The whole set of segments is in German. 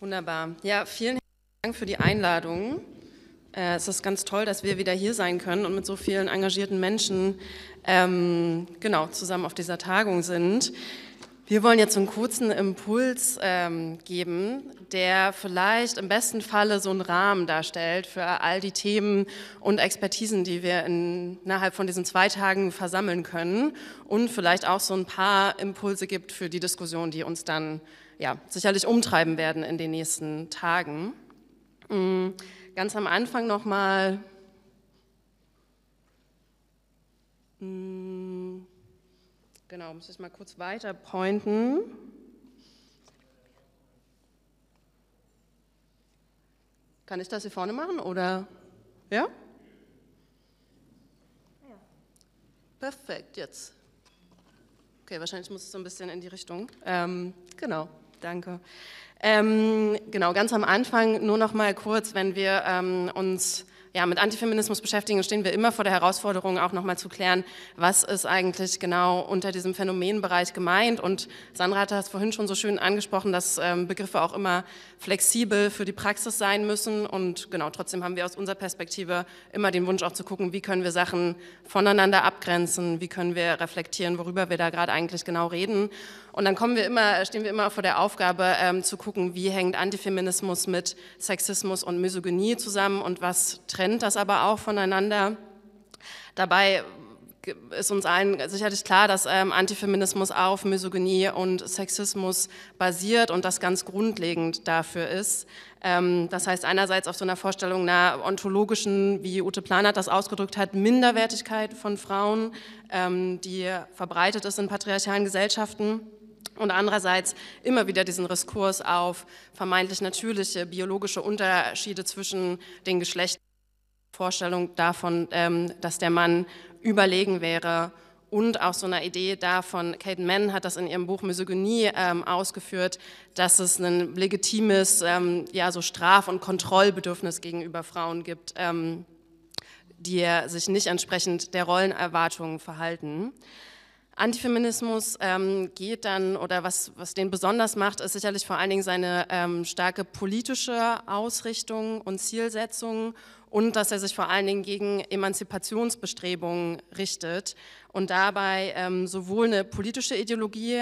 Wunderbar. Ja, vielen Dank für die Einladung. Äh, es ist ganz toll, dass wir wieder hier sein können und mit so vielen engagierten Menschen ähm, genau zusammen auf dieser Tagung sind. Wir wollen jetzt einen kurzen Impuls ähm, geben, der vielleicht im besten Falle so einen Rahmen darstellt für all die Themen und Expertisen, die wir in, innerhalb von diesen zwei Tagen versammeln können und vielleicht auch so ein paar Impulse gibt für die Diskussion, die uns dann ja, sicherlich umtreiben werden in den nächsten Tagen. Mm, ganz am Anfang nochmal. Mm, genau, muss ich mal kurz weiter pointen. Kann ich das hier vorne machen oder? Ja? Perfekt, jetzt. Okay, wahrscheinlich muss es so ein bisschen in die Richtung. Ähm, genau. Danke. Ähm, genau, ganz am Anfang nur noch mal kurz, wenn wir ähm, uns ja, mit Antifeminismus beschäftigen, stehen wir immer vor der Herausforderung, auch nochmal zu klären, was ist eigentlich genau unter diesem Phänomenbereich gemeint. Und Sandra hat das vorhin schon so schön angesprochen, dass ähm, Begriffe auch immer flexibel für die Praxis sein müssen. Und genau, trotzdem haben wir aus unserer Perspektive immer den Wunsch auch zu gucken, wie können wir Sachen voneinander abgrenzen, wie können wir reflektieren, worüber wir da gerade eigentlich genau reden. Und dann kommen wir immer, stehen wir immer vor der Aufgabe ähm, zu gucken, wie hängt Antifeminismus mit Sexismus und Misogynie zusammen und was trennt das aber auch voneinander. Dabei ist uns allen sicherlich klar, dass ähm, Antifeminismus auf Misogynie und Sexismus basiert und das ganz grundlegend dafür ist. Ähm, das heißt einerseits auf so einer Vorstellung einer ontologischen, wie Ute Planert das ausgedrückt hat, Minderwertigkeit von Frauen, ähm, die verbreitet ist in patriarchalen Gesellschaften und andererseits immer wieder diesen Diskurs auf vermeintlich natürliche biologische Unterschiede zwischen den Geschlechtern, Vorstellung davon, ähm, dass der Mann überlegen wäre und auch so eine Idee davon, Kate Mann hat das in ihrem Buch Misogynie ähm, ausgeführt, dass es ein legitimes ähm, ja, so Straf- und Kontrollbedürfnis gegenüber Frauen gibt, die sich nicht entsprechend der Rollenerwartungen verhalten. Antifeminismus ähm, geht dann, oder was, was den besonders macht, ist sicherlich vor allen Dingen seine ähm, starke politische Ausrichtung und Zielsetzung und dass er sich vor allen Dingen gegen Emanzipationsbestrebungen richtet und dabei ähm, sowohl eine politische Ideologie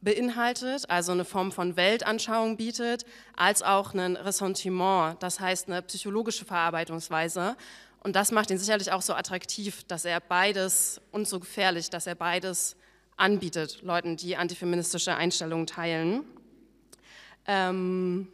beinhaltet, also eine Form von Weltanschauung bietet, als auch ein Ressentiment, das heißt eine psychologische Verarbeitungsweise und das macht ihn sicherlich auch so attraktiv, dass er beides und so gefährlich, dass er beides anbietet, Leuten, die antifeministische Einstellungen teilen. Ähm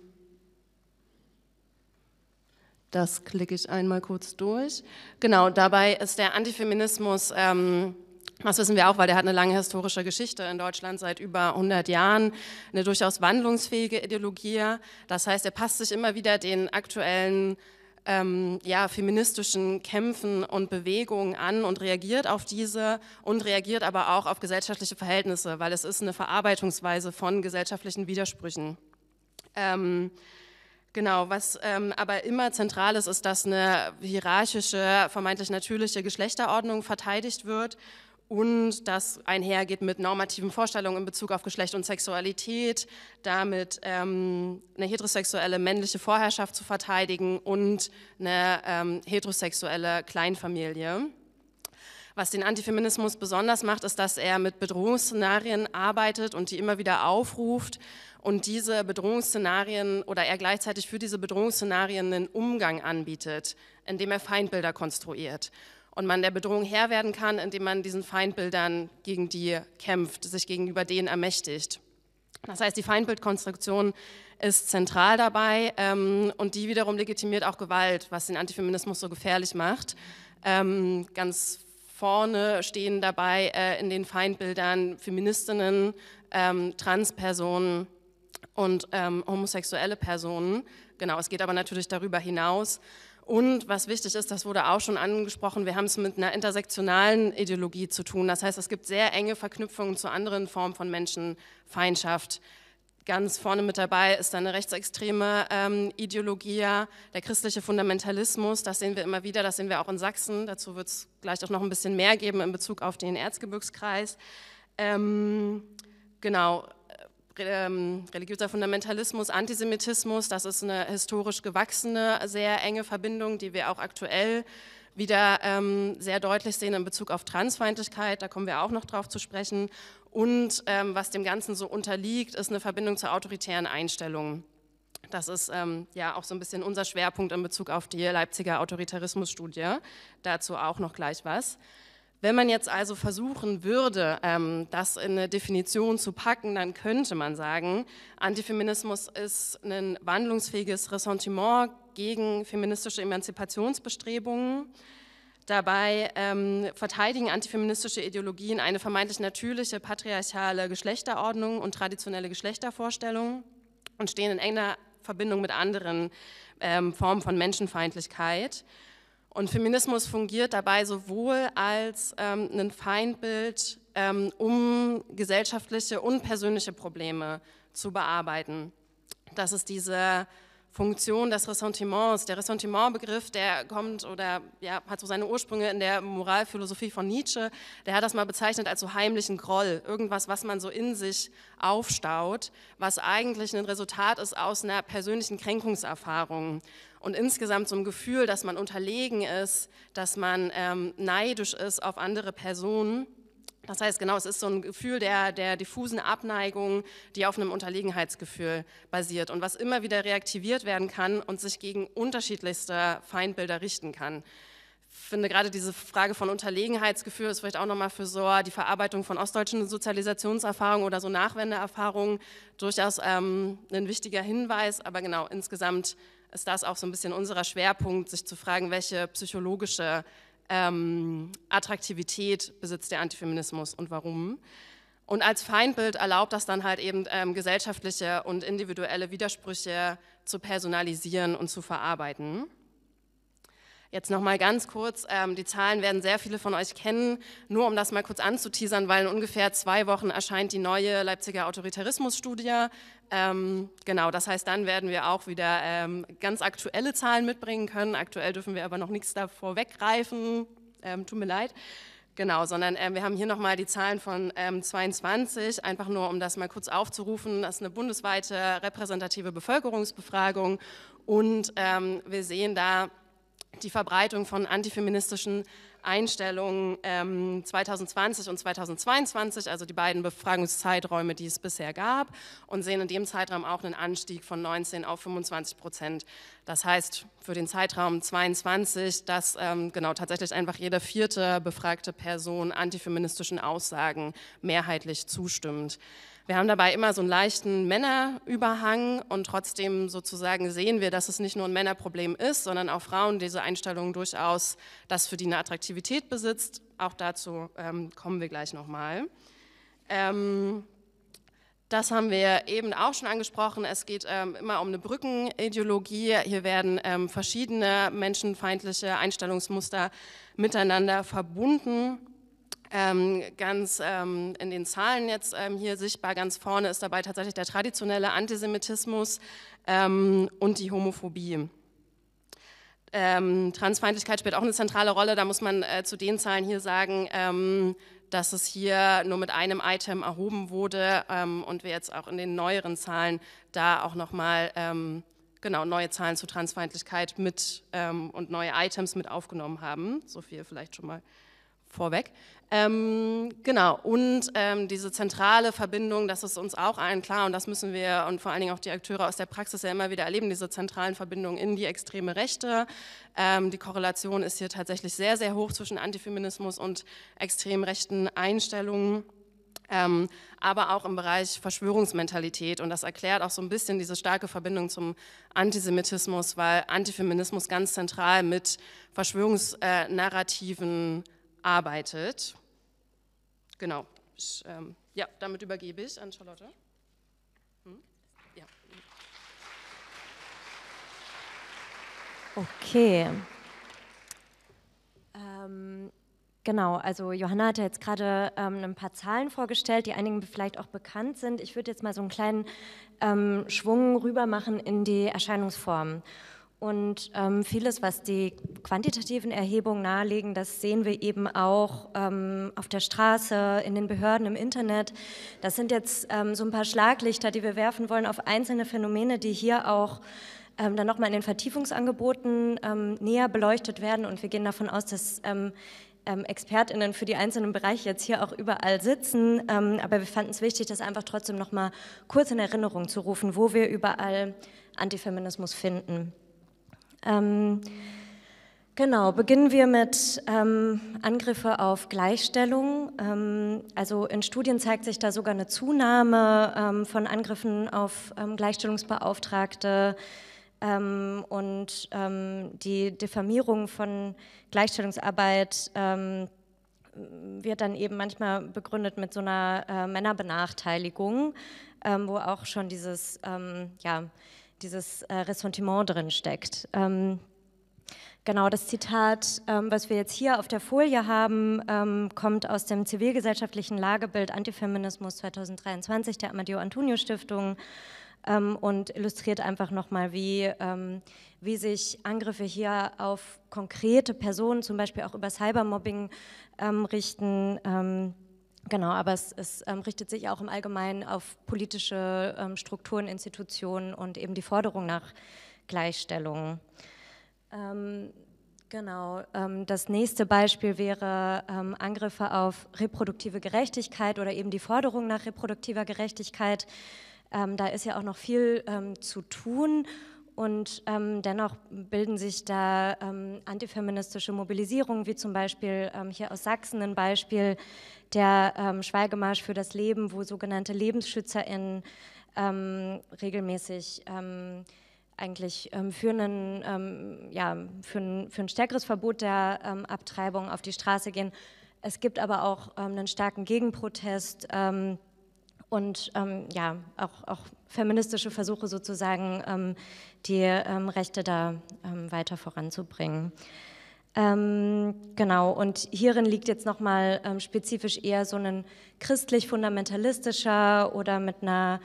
das klicke ich einmal kurz durch. Genau, dabei ist der Antifeminismus, ähm, das wissen wir auch, weil der hat eine lange historische Geschichte in Deutschland seit über 100 Jahren, eine durchaus wandlungsfähige Ideologie. Das heißt, er passt sich immer wieder den aktuellen ähm, ja, feministischen Kämpfen und Bewegungen an und reagiert auf diese und reagiert aber auch auf gesellschaftliche Verhältnisse, weil es ist eine Verarbeitungsweise von gesellschaftlichen Widersprüchen. Ähm, Genau, was ähm, aber immer zentral ist, ist, dass eine hierarchische, vermeintlich natürliche Geschlechterordnung verteidigt wird und das einhergeht mit normativen Vorstellungen in Bezug auf Geschlecht und Sexualität, damit ähm, eine heterosexuelle männliche Vorherrschaft zu verteidigen und eine ähm, heterosexuelle Kleinfamilie. Was den Antifeminismus besonders macht, ist, dass er mit Bedrohungsszenarien arbeitet und die immer wieder aufruft und diese Bedrohungsszenarien oder er gleichzeitig für diese Bedrohungsszenarien einen Umgang anbietet, indem er Feindbilder konstruiert und man der Bedrohung Herr werden kann, indem man diesen Feindbildern gegen die kämpft, sich gegenüber denen ermächtigt. Das heißt, die Feindbildkonstruktion ist zentral dabei ähm, und die wiederum legitimiert auch Gewalt, was den Antifeminismus so gefährlich macht. Ähm, ganz vorne stehen dabei äh, in den Feindbildern Feministinnen, ähm, Transpersonen und ähm, homosexuelle Personen. Genau, es geht aber natürlich darüber hinaus. Und was wichtig ist, das wurde auch schon angesprochen, wir haben es mit einer intersektionalen Ideologie zu tun. Das heißt, es gibt sehr enge Verknüpfungen zu anderen Formen von Menschenfeindschaft, Ganz vorne mit dabei ist eine rechtsextreme ähm, Ideologie, der christliche Fundamentalismus. Das sehen wir immer wieder, das sehen wir auch in Sachsen. Dazu wird es gleich auch noch ein bisschen mehr geben in Bezug auf den Erzgebirgskreis. Ähm, genau, religiöser Fundamentalismus, Antisemitismus, das ist eine historisch gewachsene, sehr enge Verbindung, die wir auch aktuell wieder ähm, sehr deutlich sehen in Bezug auf Transfeindlichkeit, da kommen wir auch noch drauf zu sprechen. Und ähm, was dem Ganzen so unterliegt, ist eine Verbindung zu autoritären Einstellungen. Das ist ähm, ja auch so ein bisschen unser Schwerpunkt in Bezug auf die Leipziger Autoritarismusstudie. Dazu auch noch gleich was. Wenn man jetzt also versuchen würde, ähm, das in eine Definition zu packen, dann könnte man sagen, Antifeminismus ist ein wandlungsfähiges Ressentiment gegen feministische Emanzipationsbestrebungen Dabei ähm, verteidigen antifeministische Ideologien eine vermeintlich natürliche patriarchale Geschlechterordnung und traditionelle Geschlechtervorstellungen und stehen in enger Verbindung mit anderen ähm, Formen von Menschenfeindlichkeit. Und Feminismus fungiert dabei sowohl als ähm, ein Feindbild, ähm, um gesellschaftliche und persönliche Probleme zu bearbeiten. Das ist diese Funktion des Ressentiments. Der Ressentimentbegriff, der kommt oder ja, hat so seine Ursprünge in der Moralphilosophie von Nietzsche. Der hat das mal bezeichnet als so heimlichen Groll, irgendwas, was man so in sich aufstaut, was eigentlich ein Resultat ist aus einer persönlichen Kränkungserfahrung und insgesamt so ein Gefühl, dass man unterlegen ist, dass man ähm, neidisch ist auf andere Personen das heißt, genau, es ist so ein Gefühl der, der diffusen Abneigung, die auf einem Unterlegenheitsgefühl basiert und was immer wieder reaktiviert werden kann und sich gegen unterschiedlichste Feindbilder richten kann. Ich finde gerade diese Frage von Unterlegenheitsgefühl ist vielleicht auch nochmal für so die Verarbeitung von ostdeutschen Sozialisationserfahrungen oder so Nachwendeerfahrungen durchaus ähm, ein wichtiger Hinweis. Aber genau, insgesamt ist das auch so ein bisschen unser Schwerpunkt, sich zu fragen, welche psychologische ähm, Attraktivität besitzt der Antifeminismus und warum. Und als Feindbild erlaubt das dann halt eben ähm, gesellschaftliche und individuelle Widersprüche zu personalisieren und zu verarbeiten. Jetzt noch mal ganz kurz, ähm, die Zahlen werden sehr viele von euch kennen, nur um das mal kurz anzuteasern, weil in ungefähr zwei Wochen erscheint die neue Leipziger Autoritarismusstudie. Ähm, genau, das heißt, dann werden wir auch wieder ähm, ganz aktuelle Zahlen mitbringen können. Aktuell dürfen wir aber noch nichts davor weggreifen, ähm, tut mir leid. Genau, sondern äh, wir haben hier nochmal die Zahlen von ähm, 22, einfach nur um das mal kurz aufzurufen. Das ist eine bundesweite repräsentative Bevölkerungsbefragung und ähm, wir sehen da, die Verbreitung von antifeministischen Einstellungen ähm, 2020 und 2022, also die beiden Befragungszeiträume, die es bisher gab, und sehen in dem Zeitraum auch einen Anstieg von 19 auf 25 Prozent. Das heißt für den Zeitraum 22, dass ähm, genau tatsächlich einfach jede vierte befragte Person antifeministischen Aussagen mehrheitlich zustimmt. Wir haben dabei immer so einen leichten Männerüberhang und trotzdem sozusagen sehen wir, dass es nicht nur ein Männerproblem ist, sondern auch Frauen diese Einstellung durchaus das für die eine Attraktivität besitzt. Auch dazu ähm, kommen wir gleich nochmal. Ähm, das haben wir eben auch schon angesprochen. Es geht ähm, immer um eine Brückenideologie. Hier werden ähm, verschiedene menschenfeindliche Einstellungsmuster miteinander verbunden. Ähm, ganz ähm, in den Zahlen jetzt ähm, hier sichtbar, ganz vorne ist dabei tatsächlich der traditionelle Antisemitismus ähm, und die Homophobie. Ähm, Transfeindlichkeit spielt auch eine zentrale Rolle, da muss man äh, zu den Zahlen hier sagen, ähm, dass es hier nur mit einem Item erhoben wurde und wir jetzt auch in den neueren Zahlen da auch nochmal genau, neue Zahlen zu Transfeindlichkeit mit und neue Items mit aufgenommen haben. So viel vielleicht schon mal vorweg. Ähm, genau, und ähm, diese zentrale Verbindung, das ist uns auch allen klar und das müssen wir und vor allen Dingen auch die Akteure aus der Praxis ja immer wieder erleben, diese zentralen Verbindungen in die extreme Rechte. Ähm, die Korrelation ist hier tatsächlich sehr, sehr hoch zwischen Antifeminismus und extrem rechten Einstellungen. Ähm, aber auch im Bereich Verschwörungsmentalität. Und das erklärt auch so ein bisschen diese starke Verbindung zum Antisemitismus, weil Antifeminismus ganz zentral mit Verschwörungsnarrativen äh, arbeitet. Genau, ich, ähm, ja, damit übergebe ich an Charlotte. Hm? Ja. Okay. Ähm, Genau, also Johanna hat ja jetzt gerade ähm, ein paar Zahlen vorgestellt, die einigen vielleicht auch bekannt sind. Ich würde jetzt mal so einen kleinen ähm, Schwung rüber machen in die Erscheinungsformen. Und ähm, vieles, was die quantitativen Erhebungen nahelegen, das sehen wir eben auch ähm, auf der Straße, in den Behörden, im Internet. Das sind jetzt ähm, so ein paar Schlaglichter, die wir werfen wollen auf einzelne Phänomene, die hier auch ähm, dann nochmal in den Vertiefungsangeboten ähm, näher beleuchtet werden. Und wir gehen davon aus, dass ähm, ähm, ExpertInnen für die einzelnen Bereiche jetzt hier auch überall sitzen. Aber wir fanden es wichtig, das einfach trotzdem noch mal kurz in Erinnerung zu rufen, wo wir überall Antifeminismus finden. Ähm, genau, beginnen wir mit ähm, Angriffe auf Gleichstellung. Ähm, also in Studien zeigt sich da sogar eine Zunahme ähm, von Angriffen auf Gleichstellungsbeauftragte. Ähm, und ähm, die Diffamierung von Gleichstellungsarbeit ähm, wird dann eben manchmal begründet mit so einer äh, Männerbenachteiligung, ähm, wo auch schon dieses, ähm, ja, dieses äh, Ressentiment drin steckt. Ähm, Genau, das Zitat, ähm, was wir jetzt hier auf der Folie haben, ähm, kommt aus dem zivilgesellschaftlichen Lagebild Antifeminismus 2023 der Amadeo Antonio Stiftung ähm, und illustriert einfach nochmal, wie, ähm, wie sich Angriffe hier auf konkrete Personen, zum Beispiel auch über Cybermobbing, ähm, richten. Ähm, genau, aber es, es ähm, richtet sich auch im Allgemeinen auf politische ähm, Strukturen, Institutionen und eben die Forderung nach Gleichstellung. Genau, das nächste Beispiel wäre Angriffe auf reproduktive Gerechtigkeit oder eben die Forderung nach reproduktiver Gerechtigkeit. Ähm, da ist ja auch noch viel ähm, zu tun und ähm, dennoch bilden sich da ähm, antifeministische Mobilisierungen, wie zum Beispiel ähm, hier aus Sachsen ein Beispiel der ähm, Schweigemarsch für das Leben, wo sogenannte LebensschützerInnen regelmäßig eigentlich für, einen, ja, für, ein, für ein stärkeres Verbot der Abtreibung auf die Straße gehen. Es gibt aber auch einen starken Gegenprotest und ähm, ja, auch, auch, feministische Versuche sozusagen, ähm, die ähm, Rechte da ähm, weiter voranzubringen. Ähm, genau, und hierin liegt jetzt nochmal ähm, spezifisch eher so ein christlich-fundamentalistischer oder mit einer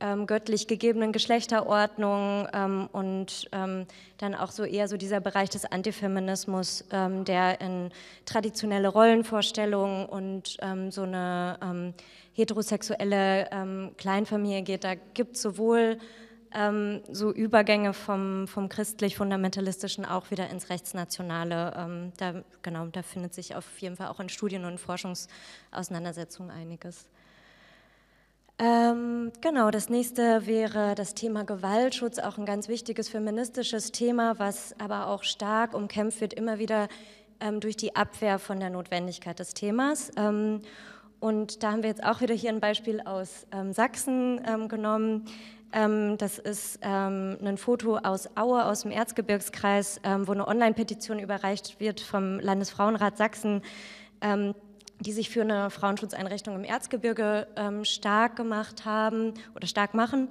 ähm, göttlich gegebenen Geschlechterordnung ähm, und ähm, dann auch so eher so dieser Bereich des Antifeminismus, ähm, der in traditionelle Rollenvorstellungen und ähm, so eine ähm, heterosexuelle Kleinfamilie geht. Da gibt es sowohl so Übergänge vom, vom christlich-fundamentalistischen auch wieder ins Rechtsnationale. da, genau, da findet sich auf jeden Fall auch in Studien- und Forschungsauseinandersetzungen einiges. Ähm, genau, das nächste wäre das Thema Gewaltschutz, auch ein ganz wichtiges feministisches Thema, was aber auch stark umkämpft wird, immer wieder ähm, durch die Abwehr von der Notwendigkeit des Themas. Ähm, und da haben wir jetzt auch wieder hier ein Beispiel aus ähm, Sachsen ähm, genommen. Ähm, das ist ein Foto aus Aue, aus dem Erzgebirgskreis, wo eine Online-Petition überreicht wird vom Landesfrauenrat Sachsen die sich für eine Frauenschutzeinrichtung im Erzgebirge ähm, stark gemacht haben oder stark machen.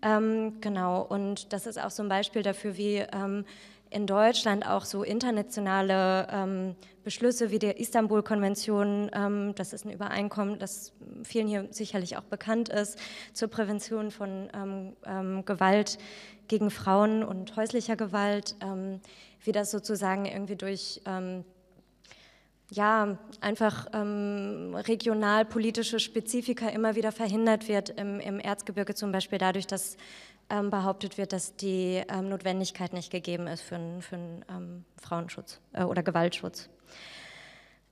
Ähm, genau, und das ist auch so ein Beispiel dafür, wie ähm, in Deutschland auch so internationale ähm, Beschlüsse wie der Istanbul-Konvention, ähm, das ist ein Übereinkommen, das vielen hier sicherlich auch bekannt ist, zur Prävention von ähm, Gewalt gegen Frauen und häuslicher Gewalt, wie das sozusagen irgendwie durch ja, einfach ähm, regionalpolitische Spezifika immer wieder verhindert wird, im, im Erzgebirge zum Beispiel dadurch, dass ähm, behauptet wird, dass die ähm, Notwendigkeit nicht gegeben ist für einen, für einen ähm, Frauenschutz äh, oder Gewaltschutz.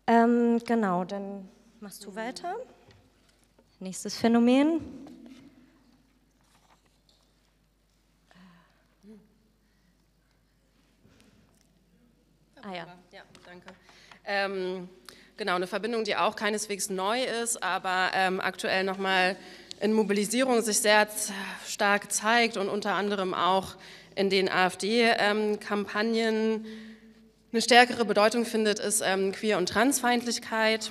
Ähm, genau, dann machst du weiter. Nächstes Phänomen. Ah ja. Ja, danke. Ähm, genau, eine Verbindung, die auch keineswegs neu ist, aber ähm, aktuell nochmal in Mobilisierung sich sehr stark zeigt und unter anderem auch in den AfD-Kampagnen eine stärkere Bedeutung findet, ist ähm, Queer- und Transfeindlichkeit.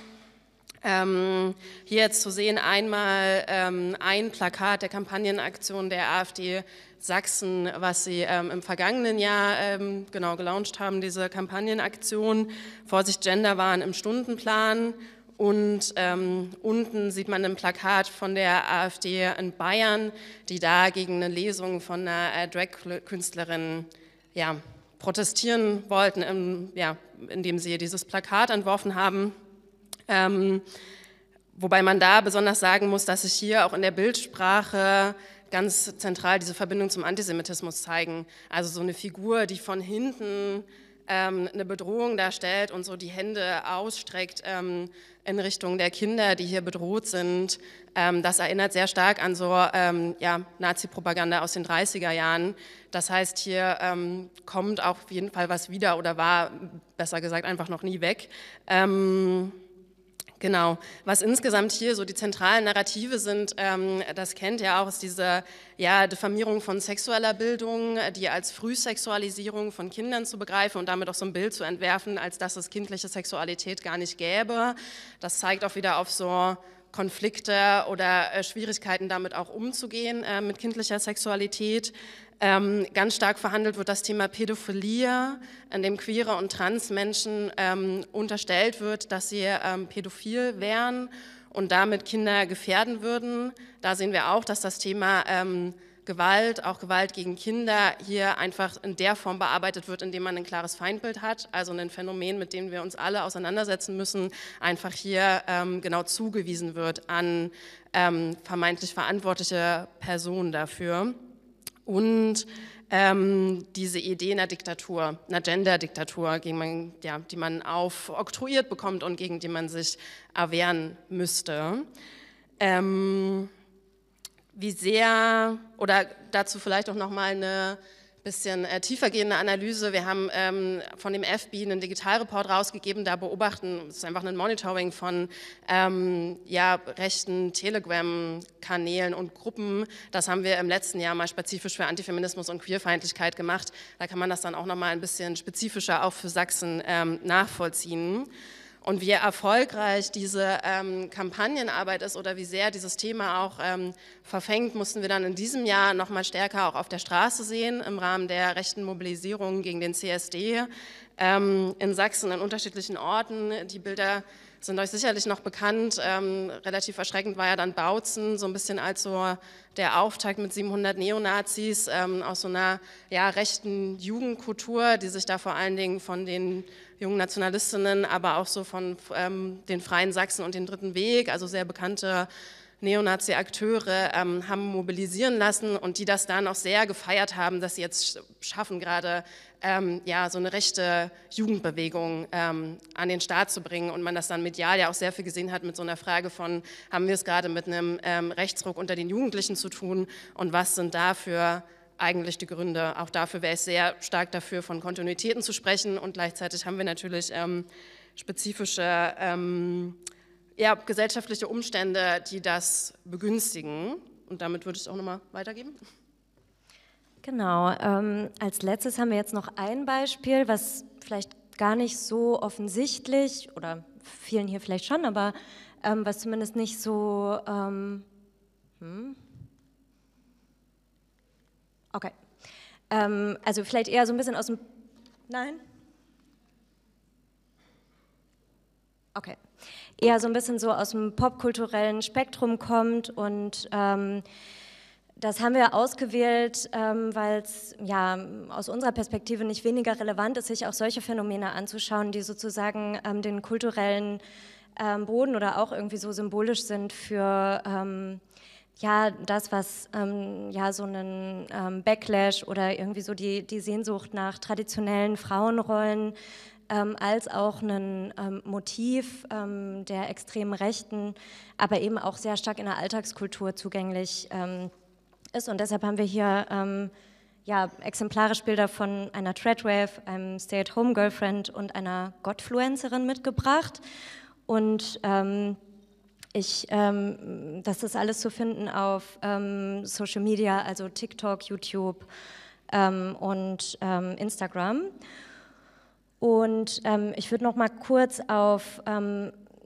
Ähm, hier zu sehen einmal ähm, ein Plakat der Kampagnenaktion der AfD Sachsen, was sie ähm, im vergangenen Jahr ähm, genau gelauncht haben, diese Kampagnenaktion. Vorsicht Gender waren im Stundenplan und ähm, unten sieht man ein Plakat von der AfD in Bayern, die da gegen eine Lesung von einer äh, Drag-Künstlerin ja, protestieren wollten, im, ja, indem sie dieses Plakat entworfen haben. Ähm, wobei man da besonders sagen muss, dass sich hier auch in der Bildsprache ganz zentral diese Verbindung zum Antisemitismus zeigen. Also so eine Figur, die von hinten ähm, eine Bedrohung darstellt und so die Hände ausstreckt ähm, in Richtung der Kinder, die hier bedroht sind. Ähm, das erinnert sehr stark an so ähm, ja, Nazi-Propaganda aus den 30er Jahren. Das heißt, hier ähm, kommt auch auf jeden Fall was wieder oder war, besser gesagt, einfach noch nie weg. Genau. Was insgesamt hier so die zentralen Narrative sind, ähm, das kennt ihr auch, ist diese ja, Diffamierung von sexueller Bildung, die als Frühsexualisierung von Kindern zu begreifen und damit auch so ein Bild zu entwerfen, als dass es kindliche Sexualität gar nicht gäbe. Das zeigt auch wieder auf so Konflikte oder äh, Schwierigkeiten damit auch umzugehen äh, mit kindlicher Sexualität. Ähm, ganz stark verhandelt wird das Thema Pädophilie, in dem queere und trans Menschen ähm, unterstellt wird, dass sie ähm, pädophil wären und damit Kinder gefährden würden. Da sehen wir auch, dass das Thema ähm, Gewalt, auch Gewalt gegen Kinder, hier einfach in der Form bearbeitet wird, indem man ein klares Feindbild hat, also ein Phänomen, mit dem wir uns alle auseinandersetzen müssen, einfach hier ähm, genau zugewiesen wird an ähm, vermeintlich verantwortliche Personen dafür und ähm, diese Idee einer Diktatur, einer Gender-Diktatur, ja, die man aufoktroyiert bekommt und gegen die man sich erwehren müsste. Ähm, wie sehr, oder dazu vielleicht auch nochmal eine bisschen äh, tiefergehende Analyse. Wir haben ähm, von dem FB einen Digitalreport rausgegeben, da beobachten, es ist einfach ein Monitoring von ähm, ja, rechten Telegram-Kanälen und Gruppen. Das haben wir im letzten Jahr mal spezifisch für Antifeminismus und Queerfeindlichkeit gemacht. Da kann man das dann auch nochmal ein bisschen spezifischer auch für Sachsen ähm, nachvollziehen und wie erfolgreich diese ähm, Kampagnenarbeit ist oder wie sehr dieses Thema auch ähm, verfängt, mussten wir dann in diesem Jahr noch mal stärker auch auf der Straße sehen im Rahmen der rechten Mobilisierung gegen den CSD ähm, in Sachsen an unterschiedlichen Orten. Die Bilder sind euch sicherlich noch bekannt. Ähm, relativ erschreckend war ja dann Bautzen, so ein bisschen als so der Auftakt mit 700 Neonazis ähm, aus so einer ja, rechten Jugendkultur, die sich da vor allen Dingen von den jungen Nationalistinnen, aber auch so von ähm, den Freien Sachsen und den Dritten Weg, also sehr bekannte Neonazi-Akteure ähm, haben mobilisieren lassen und die das dann auch sehr gefeiert haben, dass sie jetzt schaffen, gerade ähm, ja, so eine rechte Jugendbewegung ähm, an den Start zu bringen und man das dann medial ja auch sehr viel gesehen hat mit so einer Frage von, haben wir es gerade mit einem ähm, Rechtsruck unter den Jugendlichen zu tun und was sind dafür eigentlich die Gründe? Auch dafür wäre ich sehr stark dafür, von Kontinuitäten zu sprechen und gleichzeitig haben wir natürlich ähm, spezifische ähm, ja, gesellschaftliche Umstände, die das begünstigen. Und damit würde ich es auch nochmal weitergeben. Genau. Ähm, als letztes haben wir jetzt noch ein Beispiel, was vielleicht gar nicht so offensichtlich oder vielen hier vielleicht schon, aber ähm, was zumindest nicht so. Ähm, hm? Okay. Ähm, also vielleicht eher so ein bisschen aus dem. Nein? Okay. Eher so ein bisschen so aus dem popkulturellen Spektrum kommt und ähm, das haben wir ausgewählt, ähm, weil es ja aus unserer Perspektive nicht weniger relevant ist, sich auch solche Phänomene anzuschauen, die sozusagen ähm, den kulturellen ähm, Boden oder auch irgendwie so symbolisch sind für ja das, was ähm, ja so einen ähm, Backlash oder irgendwie so die, die Sehnsucht nach traditionellen Frauenrollen als auch ein Motiv der extremen Rechten, aber eben auch sehr stark in der Alltagskultur zugänglich ist. Und deshalb haben wir hier ähm, ja, exemplarisch Bilder von einer Treadwave, einem Stay-at-Home-Girlfriend und einer Godfluencerin mitgebracht. Und ähm, ich, ähm, das ist alles zu finden auf ähm, Social Media, also TikTok, YouTube ähm, und ähm, Instagram. Und ich würde noch mal kurz auf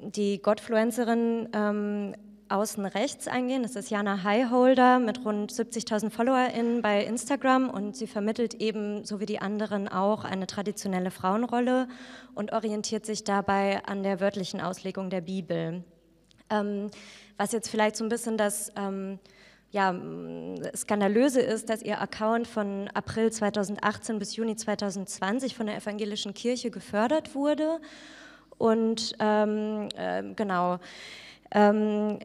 die Godfluencerin ähm, außen rechts eingehen. Das ist Jana Highholder mit rund 70.000 FollowerInnen bei Instagram und sie vermittelt eben, so wie die anderen auch, eine traditionelle Frauenrolle und orientiert sich dabei an der wörtlichen Auslegung der Bibel. Ähm, was jetzt vielleicht so ein bisschen das ähm, ja, Skandalöse ist, dass ihr Account von April 2018 bis Juni 2020 von der evangelischen Kirche gefördert wurde. Und ähm, äh, genau, ähm,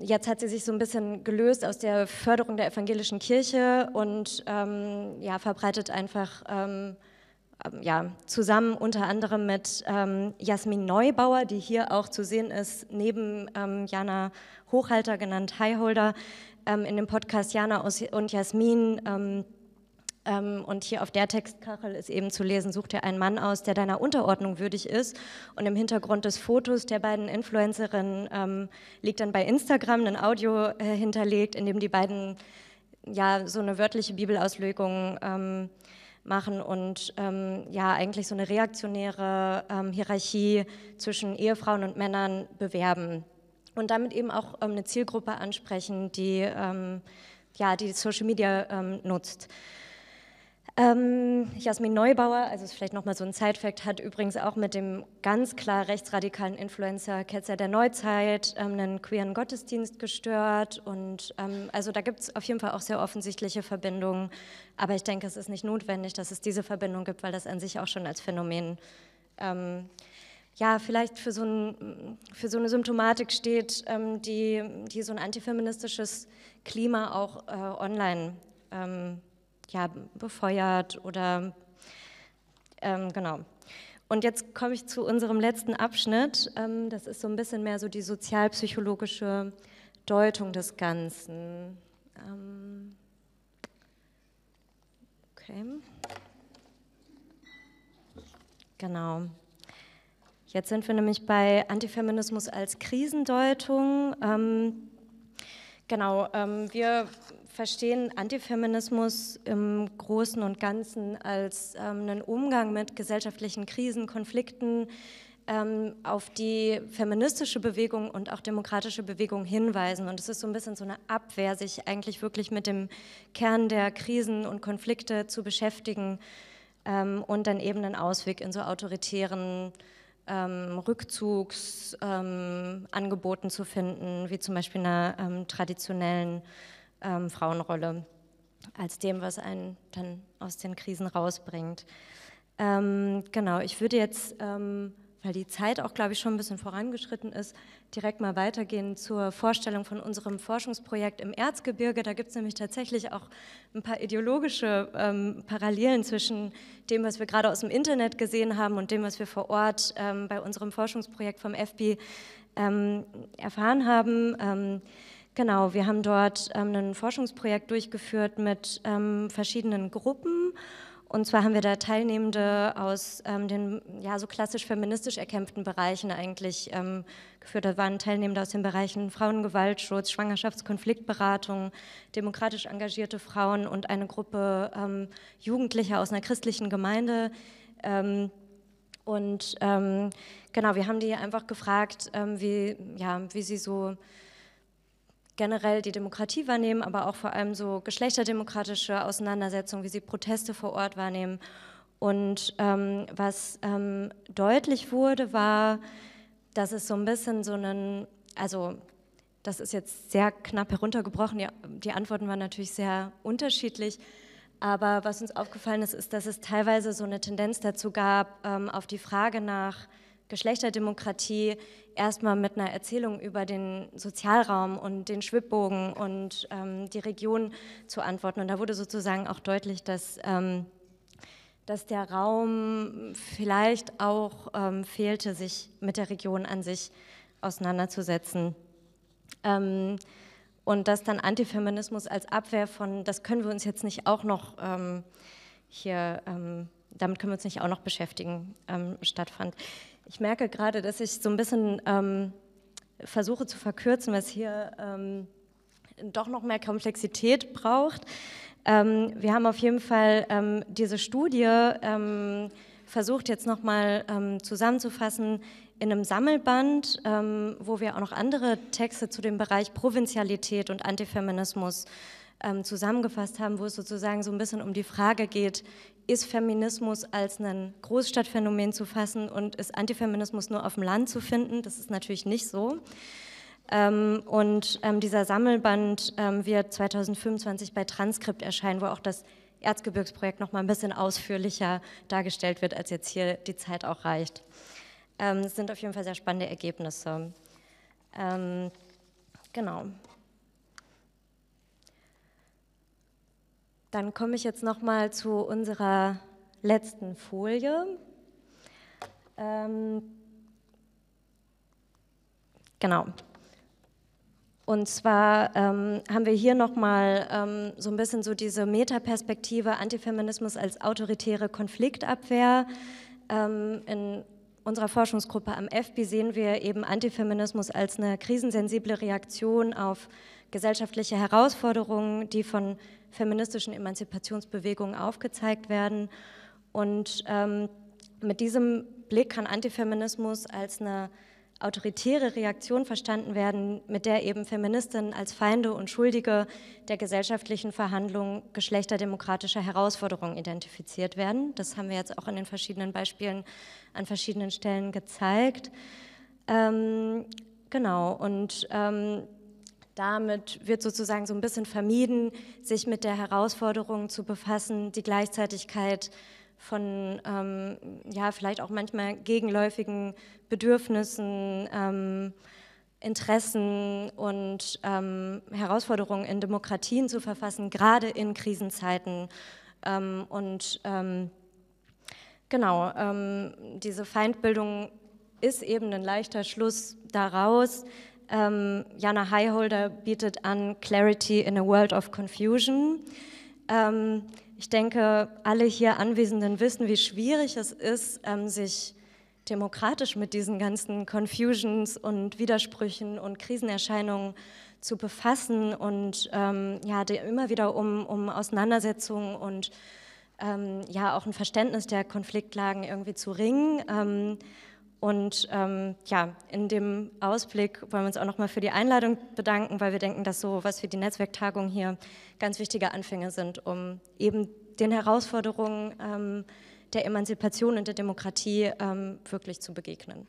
jetzt hat sie sich so ein bisschen gelöst aus der Förderung der evangelischen Kirche und ähm, ja, verbreitet einfach ähm, ja, zusammen unter anderem mit ähm, Jasmin Neubauer, die hier auch zu sehen ist, neben ähm, Jana Hochhalter, genannt Highholder, in dem Podcast Jana und Jasmin ähm, und hier auf der Textkachel ist eben zu lesen, such dir einen Mann aus, der deiner Unterordnung würdig ist. Und im Hintergrund des Fotos der beiden Influencerinnen ähm, liegt dann bei Instagram ein Audio äh, hinterlegt, in dem die beiden ja so eine wörtliche Bibelauslegung ähm, machen und ähm, ja eigentlich so eine reaktionäre ähm, Hierarchie zwischen Ehefrauen und Männern bewerben und damit eben auch ähm, eine Zielgruppe ansprechen, die ja die Social Media nutzt. Ähm, Jasmin Neubauer, also ist vielleicht nochmal so ein Side-Fact, hat übrigens auch mit dem ganz klar rechtsradikalen Influencer Ketzer der Neuzeit ähm, einen queeren Gottesdienst gestört. Und ähm, also da gibt es auf jeden Fall auch sehr offensichtliche Verbindungen. Aber ich denke, es ist nicht notwendig, dass es diese Verbindung gibt, weil das an sich auch schon als Phänomen ähm, ja, vielleicht für so, ein, für so, eine Symptomatik steht, ähm, die, die so ein antifeministisches Klima auch äh, online ähm, ja, befeuert oder ähm, genau. Und jetzt komme ich zu unserem letzten Abschnitt. Ähm, das ist so ein bisschen mehr so die sozialpsychologische Deutung des Ganzen. Ähm, okay. Genau. Jetzt sind wir nämlich bei Antifeminismus als Krisendeutung. Ähm, genau, ähm, wir verstehen Antifeminismus im Großen und Ganzen als ähm, einen Umgang mit gesellschaftlichen Krisen, Konflikten, ähm, auf die feministische Bewegung und auch demokratische Bewegung hinweisen. Und es ist so ein bisschen so eine Abwehr, sich eigentlich wirklich mit dem Kern der Krisen und Konflikte zu beschäftigen ähm, und dann eben einen Ausweg in so autoritären ähm, Rückzugsangeboten ähm, zu finden, wie zum Beispiel einer ähm, traditionellen ähm, Frauenrolle als dem, was einen dann aus den Krisen rausbringt. Ähm, genau, ich würde jetzt, ähm, weil die Zeit auch, glaube ich, schon ein bisschen vorangeschritten ist, direkt mal weitergehen zur Vorstellung von unserem Forschungsprojekt im Erzgebirge. Da gibt es nämlich tatsächlich auch ein paar ideologische ähm, Parallelen zwischen dem, was wir gerade aus dem Internet gesehen haben und dem, was wir vor Ort ähm, bei unserem Forschungsprojekt vom FB ähm, erfahren haben. Genau, wir haben dort ähm, ein Forschungsprojekt durchgeführt mit ähm, verschiedenen Gruppen. Und zwar haben wir da Teilnehmende aus ähm, den ja, so klassisch feministisch erkämpften Bereichen eigentlich ähm, geführt. Da waren Teilnehmende aus den Bereichen Frauengewaltschutz, Schwangerschaftskonfliktberatung, demokratisch engagierte Frauen und eine Gruppe ähm, Jugendlicher aus einer christlichen Gemeinde. Ähm, und genau, wir haben die einfach gefragt, wie, ja, wie sie so generell die Demokratie wahrnehmen, aber auch vor allem so geschlechterdemokratische Auseinandersetzungen, wie sie Proteste vor Ort wahrnehmen. Und ähm, was ähm, deutlich wurde, war, dass es so ein bisschen so einen, also das ist jetzt sehr knapp heruntergebrochen, die, die Antworten waren natürlich sehr unterschiedlich, aber was uns aufgefallen ist, ist, dass es teilweise so eine Tendenz dazu gab, ähm, auf die Frage nach Geschlechterdemokratie erstmal mit einer Erzählung über den Sozialraum und den Schwibbogen und ähm, die Region zu antworten. Und da wurde sozusagen auch deutlich, dass, ähm, dass der Raum vielleicht auch ähm, fehlte, sich mit der Region an sich auseinanderzusetzen. Ähm, und dass dann Antifeminismus als Abwehr von, das können wir uns jetzt nicht auch noch ähm, hier, ähm, damit können wir uns nicht auch noch beschäftigen, stattfand. Ich merke gerade, dass ich so ein bisschen ähm, versuche zu verkürzen, was hier ähm, doch noch mehr Komplexität braucht. Ähm, wir haben auf jeden Fall ähm, diese Studie ähm, versucht jetzt nochmal ähm, zusammenzufassen in einem Sammelband, ähm, wo wir auch noch andere Texte zu dem Bereich Provinzialität und Antifeminismus ähm, zusammengefasst haben, wo es sozusagen so ein bisschen um die Frage geht, ist Feminismus als ein Großstadtphänomen zu fassen und ist Antifeminismus nur auf dem Land zu finden? Das ist natürlich nicht so. Ähm, und ähm, dieser Sammelband ähm, wird 2025 bei Transkript erscheinen, wo auch das Erzgebirgsprojekt noch mal ein bisschen ausführlicher dargestellt wird, als jetzt hier die Zeit auch reicht. Es sind auf jeden Fall sehr spannende Ergebnisse. Genau. Dann komme ich jetzt noch mal zu unserer letzten Folie. Ähm, genau. Und zwar ähm, haben wir hier nochmal ähm, so ein bisschen so diese Metaperspektive Antifeminismus als autoritäre Konfliktabwehr. Ähm, in unserer Forschungsgruppe am FB sehen wir eben Antifeminismus als eine krisensensible Reaktion auf gesellschaftliche Herausforderungen, die von feministischen Emanzipationsbewegungen aufgezeigt werden. Und ähm, mit diesem Blick kann Antifeminismus als eine autoritäre Reaktion verstanden werden, mit der eben Feministinnen als Feinde und Schuldige der gesellschaftlichen Verhandlungen geschlechterdemokratischer Herausforderungen identifiziert werden. Das haben wir jetzt auch in den verschiedenen Beispielen an verschiedenen Stellen gezeigt. Ähm, genau, und ähm, damit wird sozusagen so ein bisschen vermieden, sich mit der Herausforderung zu befassen, die Gleichzeitigkeit von ähm, ja, vielleicht auch manchmal gegenläufigen Bedürfnissen, ähm, Interessen und ähm, Herausforderungen in Demokratien zu verfassen, gerade in Krisenzeiten. Ähm, und ähm, genau, ähm, diese Feindbildung ist eben ein leichter Schluss daraus. Jana Highholder bietet an Clarity in a World of Confusion. Ich denke, alle hier Anwesenden wissen, wie schwierig es ist, ähm, sich demokratisch mit diesen ganzen Confusions und Widersprüchen und Krisenerscheinungen zu befassen und ähm, ja, immer wieder um, um Auseinandersetzungen und ähm, ja auch ein Verständnis der Konfliktlagen irgendwie zu ringen. Ähm, und ähm, ja, in dem Ausblick wollen wir uns auch nochmal für die Einladung bedanken, weil wir denken, dass so was wie die Netzwerktagung hier ganz wichtige Anfänge sind, um eben den Herausforderungen ähm, der Emanzipation und der Demokratie ähm, wirklich zu begegnen.